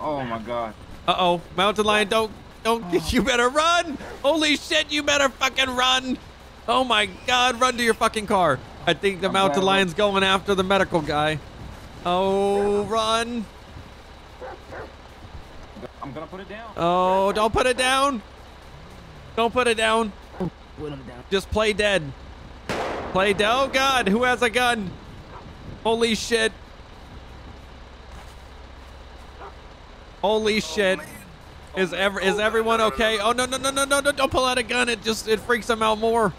Oh my god. Uh oh, mountain lion, don't don't you better run! Holy shit, you better fucking run! Oh my God, run to your fucking car! I think the I'm mountain glad- lion's going after the medical guy. Oh, run! I'm gonna put it down. Oh, don't put it down! Don't put it down! Put him down. Just play dead. Play dead. Oh God, who has a gun? Holy shit! Holy shit! Is ever is everyone okay? Oh no no no no no no! Don't pull out a gun. It just it freaks them out more.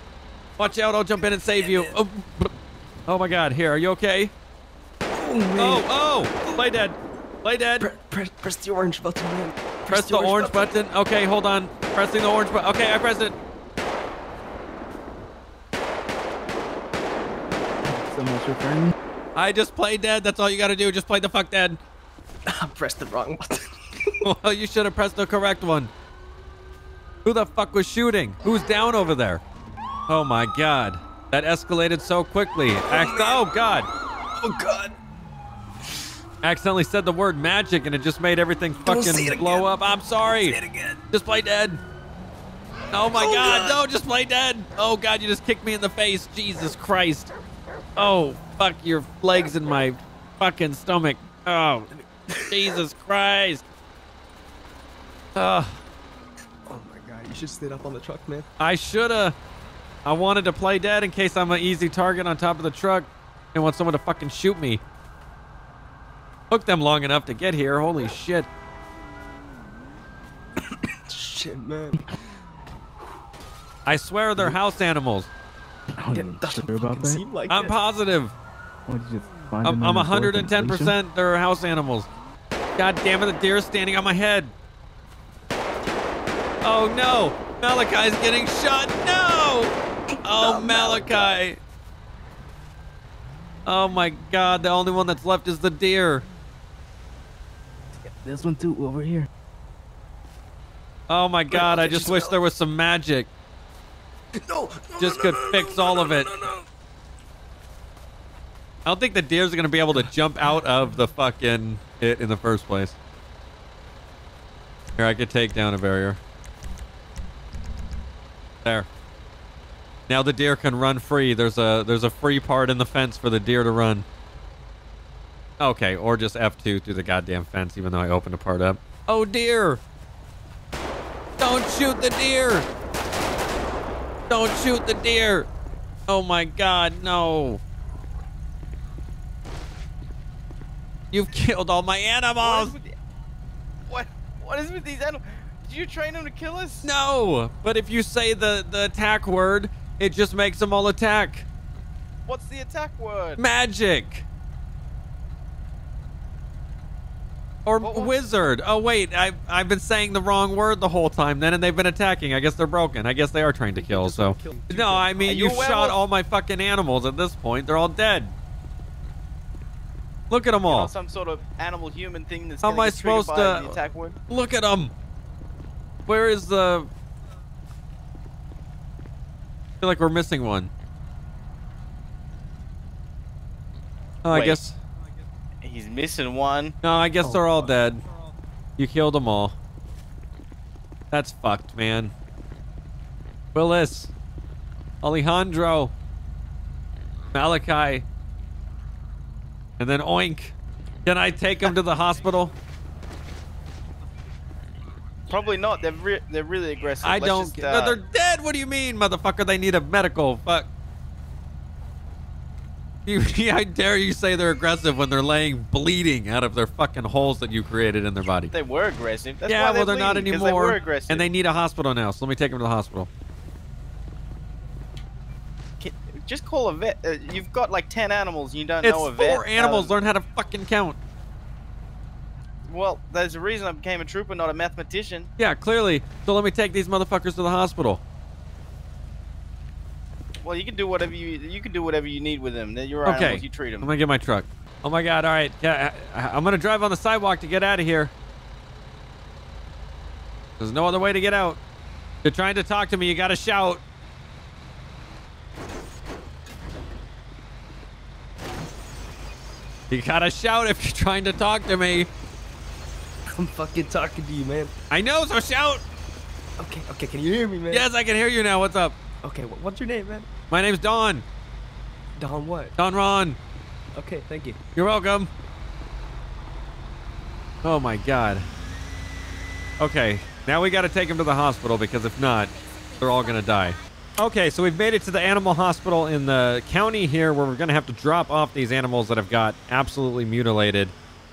Watch out! I'll jump in and save you. Oh, oh my God! Here, are you okay? Oh oh! Play dead. Play dead. Pre- press, press the orange button, man. Press the orange button. Okay, hold on. Pressing the orange button. Okay, I pressed it. So much. I just play dead. That's all you got to do. Just play the fuck dead. I pressed the wrong button. well, you should have pressed the correct one. Who the fuck was shooting? Who's down over there? Oh my god. That escalated so quickly. Acc- oh god. Oh god. Accidentally said the word magic and it just made everything fucking blow again. up. I'm sorry. Say it again. Just play dead. Oh my Oh, god, God. no, just play dead. Oh god, you just kicked me in the face. Jesus Christ. Oh, fuck your legs in my fucking stomach. Oh, Jesus Christ. Uh, Oh my god, you should sit up on the truck, man. I shoulda. I wanted to play dead in case I'm an easy target on top of the truck and want someone to fucking shoot me. Took them long enough to get here. Holy shit. Shit, man. I swear they're house animals. Oh, you sure about that? Seem like I'm it. positive. What, did you find I'm, I'm in the door completion? 110% they're house animals. God damn it, the deer is standing on my head. Oh no! Malachi's getting shot. No! Oh, oh Malachi. Oh my god, the only one that's left is the deer. This one too, over here. Oh my god, I just wish there was some magic. No, no, Just could fix all of it. I don't think the deers gonna be able to jump out of the fucking it in the first place. Here, I could take down a barrier. There. Now the deer can run free. There's a there's a free part in the fence for the deer to run. Okay, or just F2 through the goddamn fence, even though I opened a part up. Oh dear! Don't shoot the deer! Don't shoot the deer! Oh my god, no! You've killed all my animals! What? What is with these animals? Did you train them to kill us? No! But if you say the, the attack word, it just makes them all attack. What's the attack word? Magic! Or wizard. Oh wait, I I've been saying the wrong word the whole time then and they've been attacking. I guess they're broken. I guess they are trained to kill, so. No, I mean you you've shot all my fucking animals at this point. They're all dead. Look at them You know, all. some sort of animal human thing that's How am I supposed to- attack word. Look at them. Where is the I feel like we're missing one. Oh, I guess He's missing one. No, I guess oh. they're all dead. You killed them all. That's fucked, man. Willis. Alejandro. Malachi. And then Oink. Can I take him to the hospital? Probably not. They're re- they're really aggressive. I Let's don't. just, get uh, no, they're dead. What do you mean, motherfucker? They need a medical. Fuck. You, I dare you say they're aggressive when they're laying bleeding out of their fucking holes that you created in their body. They were aggressive. That's yeah, why well, they're not anymore. They were aggressive. And they need a hospital now, so let me take them to the hospital. Just call a vet. Uh, you've got like ten animals. You don't It's know a vet. four animals. Um, Learn how to fucking count. Well, there's a reason I became a trooper, not a mathematician. Yeah, clearly. So let me take these motherfuckers to the hospital. Well, you can do whatever you you can do whatever you need with them. They're your Okay. You treat them. I'm gonna get my truck. Oh my god! All right, yeah, uh, I- uh, I'm gonna drive on the sidewalk to get out of here. There's no other way to get out. If you're trying to talk to me, you gotta shout. You gotta shout if you're trying to talk to me. I'm fucking talking to you, man. I know, so shout. Okay, okay, can you hear me, man? Yes, I can hear you now. What's up? Okay, wh- what's your name, man? My name's Don. Don what? Don Ron. Okay, thank you. You're welcome. Oh my god. Okay, now we got to take him to the hospital because if not, they're all gonna die. Okay, so we've made it to the animal hospital in the county here where we're gonna have to drop off these animals that have got absolutely mutilated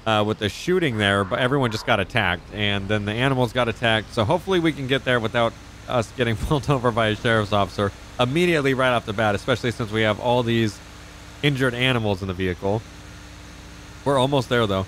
uh, with the shooting there, but everyone just got attacked and then the animals got attacked. So hopefully we can get there without us getting pulled over by a sheriff's officer immediately right off the bat, especially since we have all these injured animals in the vehicle. We're almost there though.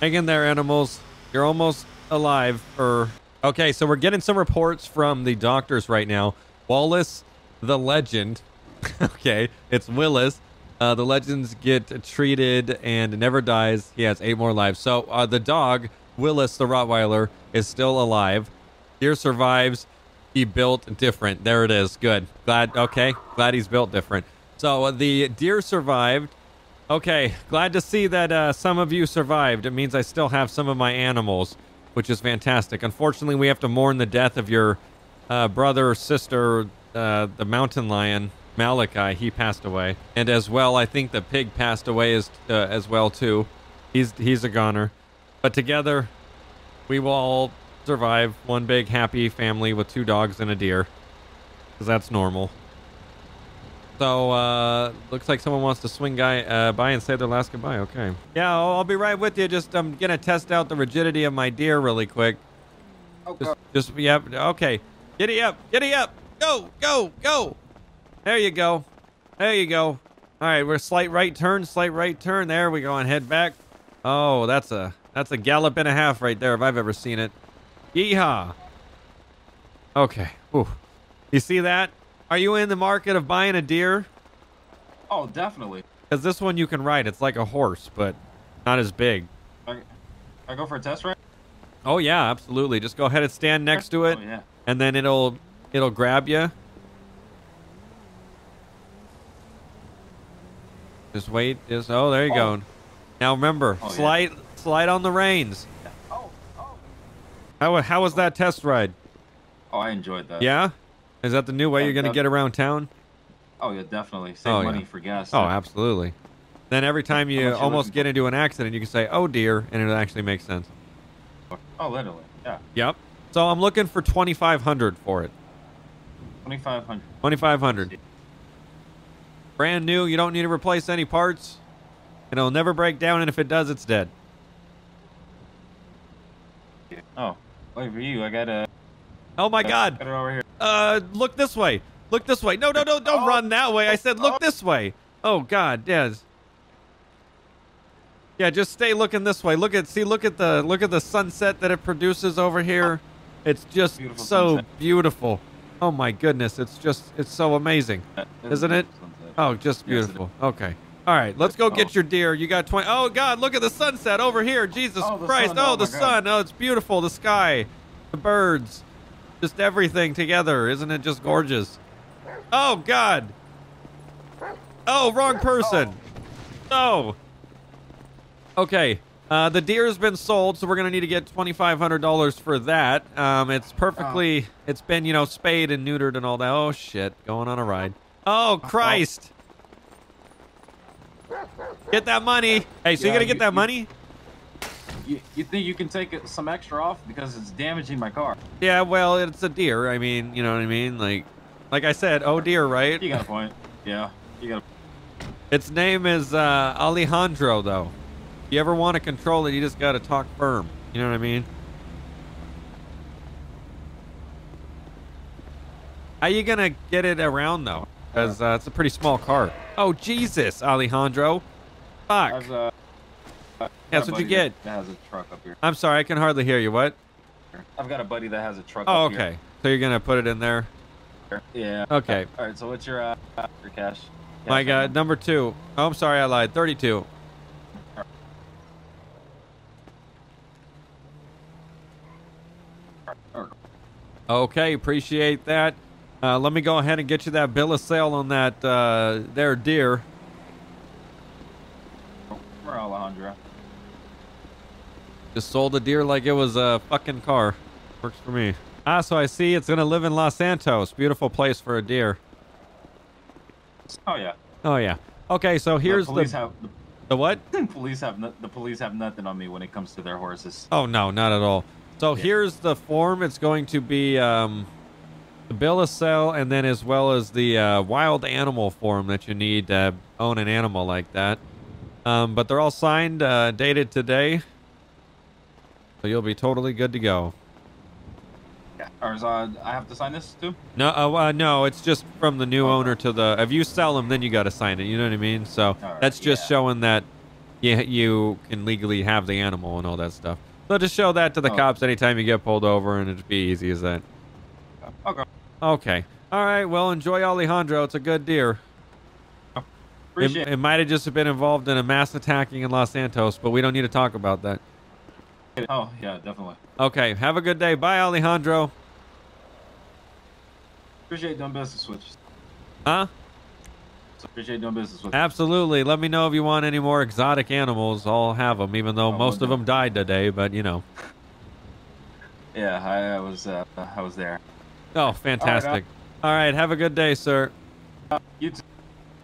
Hang in there, animals. You're almost alive. Er. Okay, so we're getting some reports from the doctors right now. Wallace, the legend. okay, it's Willis. Uh, the legends get treated and never dies. He has eight more lives. So uh, the dog, Willis the Rottweiler, is still alive. Deer survives. He built different. There it is. Good. Glad. Okay. Glad he's built different. So uh, the deer survived. Okay. Glad to see that uh, some of you survived. It means I still have some of my animals, which is fantastic. Unfortunately, we have to mourn the death of your uh, brother or sister, the mountain lion, Malachi. He passed away, and as well, I think the pig passed away as uh, as well too. He's he's a goner, but together, we will all survive one big happy family with two dogs and a deer, because that's normal. So uh, looks like someone wants to swing guy uh, by and say their last goodbye. Okay. Yeah, I'll, I'll be right with you. Just I'm gonna test out the rigidity of my deer really quick. Okay. Just, just yep. Okay. Giddy up. Giddy up. Go. Go. Go. There you go. There you go. All right, we're slight right turn. Slight right turn. There we go. And head back. Oh, that's a that's a gallop and a half right there if I've ever seen it. Yeehaw. Okay. Ooh. You see that? Are you in the market of buying a deer? Oh, definitely. Because this one you can ride. It's like a horse, but not as big. I, I go for a test ride. Oh yeah, absolutely. Just go ahead and stand next to it, Oh, yeah. and then it'll it'll grab you. Just wait. Just oh, there you go. Oh. Now remember, Oh, yeah. slide slide on the reins. Oh, oh. How how was that test ride? Oh, I enjoyed that. Yeah, is that the new way Yeah, you're gonna get around town? Oh yeah, definitely. Save Oh, money yeah. for gas. Oh, absolutely. Then every time you almost get into an accident, you can say, "Oh dear," and it actually makes sense. Oh, literally. Yeah. Yep. So I'm looking for 2,500 for it. Twenty five hundred. 2,500. Brand new. You don't need to replace any parts. And it'll never break down. And if it does, it's dead. Oh, wait for you. I got a. Oh my God. Got it over here. Uh, look this way. Look this way. No, no, no, don't run that way. I said look this way. Oh God, yes. Yeah, just stay looking this way. Look at see, look at the look at the sunset that it produces over here. It's just Beautiful so sunset. beautiful. Oh my goodness, it's just it's so amazing, isn't it? Oh, just Yes, beautiful. Okay. All right, let's go get Oh. your deer. You got 20. Oh God, look at the sunset over here. Jesus Oh, Christ. sun. Oh, Oh, the my God. sun. Oh, it's beautiful. The sky, the birds, just everything together. Isn't it just gorgeous? Oh God. Oh, wrong person. No. Okay. Uh, the deer has been sold, so we're gonna need to get twenty five hundred dollars for that. Um, it's perfectly. It's been you know spayed and neutered and all that. Oh shit, going on a ride. Oh Christ. Get that money. Hey, so you Yeah, gonna get you- that you- money? You, you think you can take some extra off because it's damaging my car? Yeah, well, it's a deer. I mean, you know what I mean? Like, like I said, oh dear, right? You got a point. Yeah. You got. Its name is uh, Alejandro, though. If you ever want to control it, you just gotta talk firm. You know what I mean? How you gonna get it around though? Because uh, it's a pretty small car. Oh Jesus, Alejandro! Fuck. I've, uh, That's what you get. That has a truck up here. I'm sorry, I can hardly hear you. What? I've got a buddy that has a truck. Oh, okay. So you're gonna put it in there? Yeah. Okay. All right. So what's your uh, your cash? My Cash God, number two. Oh, I'm sorry, I lied. 32. Okay, appreciate that. Uh, let me go ahead and get you that bill of sale on that uh, there deer. For Alejandro. Just sold the deer like it was a fucking car. Works for me. Ah, so I see it's gonna live in Los Santos. Beautiful place for a deer. Oh yeah. Oh yeah. Okay, so here's the the, have the what? the police have no, the police have nothing on me when it comes to their horses. Oh no, not at all. So here's the form. It's going to be um, the bill of sale, and then as well as the uh, wild animal form that you need to own an animal like that. Um, but they're all signed, uh, dated today, so you'll be totally good to go. Yeah. Or is, uh, I have to sign this too? No, uh, uh, no, it's just from the new owner to the. If you sell them, then you got to sign it. You know what I mean? So right, that's just showing that you you can legally have the animal and all that stuff. So just show that to the Oh. cops anytime you get pulled over, and it'd be easy as that. Okay. All right. Well, enjoy Alejandro. It's a good deer. Appreciate it It might have just been involved in a mass attacking in Los Santos, but we don't need to talk about that. Oh yeah, definitely. Okay, have a good day. Bye, Alejandro. Appreciate doing business with you. Huh? Appreciate doing business with you. Absolutely. Let me know if you want any more exotic animals. I'll have them, even though Oh, most of them died today. But you know. Yeah, I, I was uh, I was there. Oh, fantastic. All right, have a good day, sir. You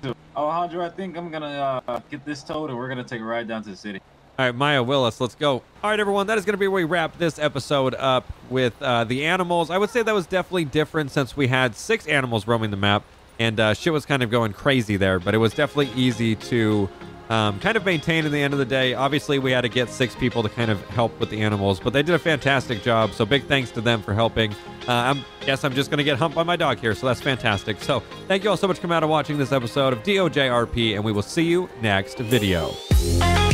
too. Alejandro, I think I'm gonna uh, get this towed and we're gonna take a ride down to the city. All right, Maya Willis, let's go. All right, everyone, that is going to be where we wrap this episode up with uh, the animals. I would say that was definitely different since we had six animals roaming the map, and uh, shit was kind of going crazy there, but it was definitely easy to um, kind of maintained in the end of the day. Obviously, we had to get six people to kind of help with the animals, but they did a fantastic job, so big thanks to them for helping. Uh, I guess I'm just going to get humped by my dog here, so that's fantastic. So thank you all so much for coming out and watching this episode of DOJRP, and we will see you next video.